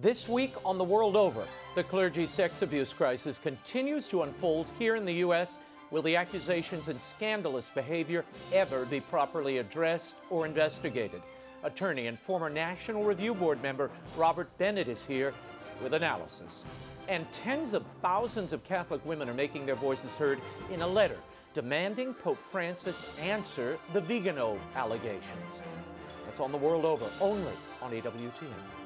This week on the world over, the clergy sex abuse crisis continues to unfold here in the U.S. Will the accusations and scandalous behavior ever be properly addressed or investigated? Attorney and former National Review Board member Robert Bennett is here with analysis. And tens of thousands of Catholic women are making their voices heard in a letter demanding Pope Francis answer the Vigano allegations. That's on the world over, only on EWTN.